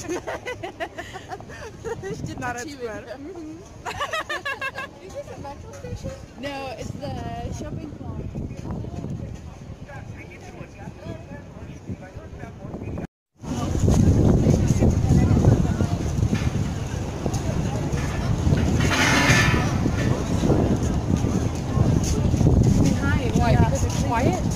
she did not achieve it. Mm-hmm. Is this a metro station? No, it's the shopping mall. quiet?